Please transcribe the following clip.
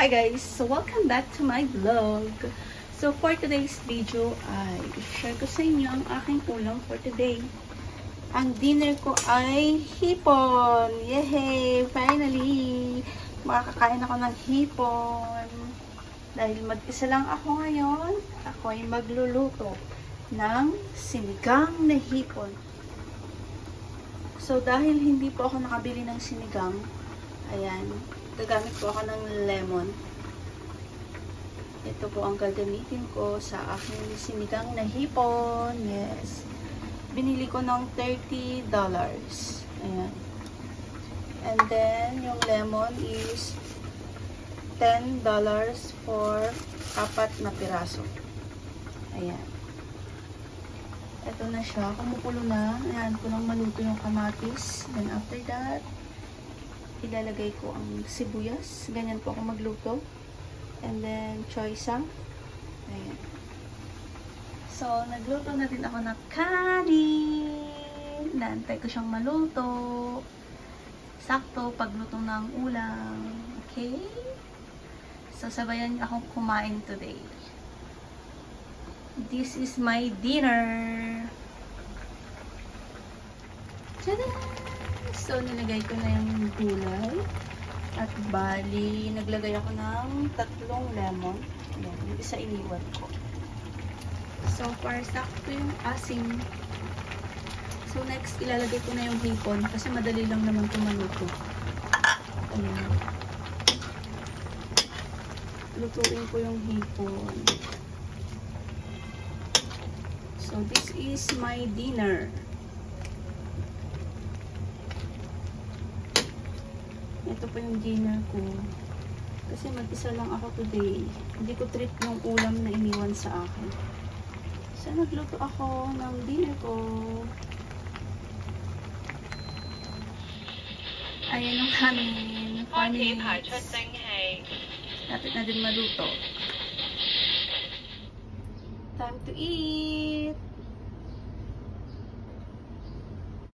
Hi guys! So welcome back to my vlog. So for today's video ay share ko sa inyo ang aking ulam for today. Ang dinner ko ay hipon! Yay! Finally! Makakakain ako ng hipon. Dahil mag-isa lang ako ngayon, ako ay magluluto ng sinigang na hipon. So dahil hindi po ako nakabili ng sinigang, ayan, gagamit po ako ng lemon. Ito po ang gagamitin ko sa aking sinigang na hipon. Yes. Binili ko ng $30. Ayan. And then, yung lemon is $10 for apat na piraso. Ayan. Ito na siya. Kumukulo na. Ayan ko lang maluto yung kamatis. Then after that, ilalagay ko ang sibuyas. Ganyan po ako magluto. And then, choysa. Ayan. So, nagluto na din ako ng kanin. Naantay ko siyang maluto. Sakto, pagluto ng ulam. Okay? So, sabayan akong kumain today. This is my dinner. Tada! So, nilagay ko na yung gulay. At bali, naglagay ako ng tatlong lemon. Ayan, yung isa iniwan ko. So far, sakto yung asim. So next, ilalagay ko na yung hipon. Kasi madali lang naman ito maluto. Ayan. Lutuin ko yung hipon. So this is my dinner. Ito po yung dinner ko. Kasi mag-isa lang ako today. Hindi ko trip yung ulam na iniwan sa akin. So, nagluto ako ng dinner ko. Ayan yung kanin. 4 minutes. Dapat na din maluto. Time to eat!